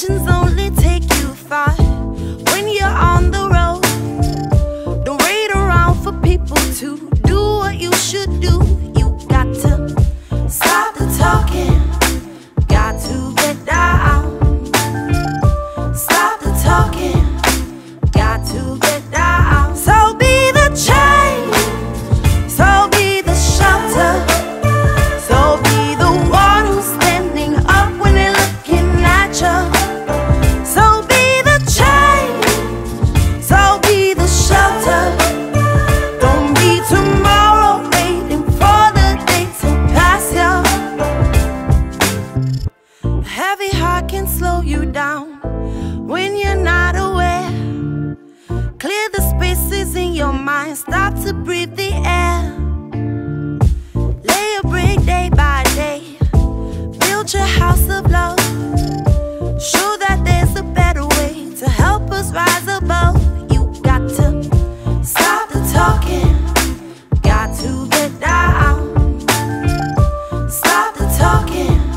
Actions only take you far. When you're on the heavy heart can slow you down when you're not aware. Clear the spaces in your mind, stop to breathe the air. Lay a brick day by day, build your house of love. Show that there's a better way to help us rise above. You got to stop the talking, got to get down. Stop the talking.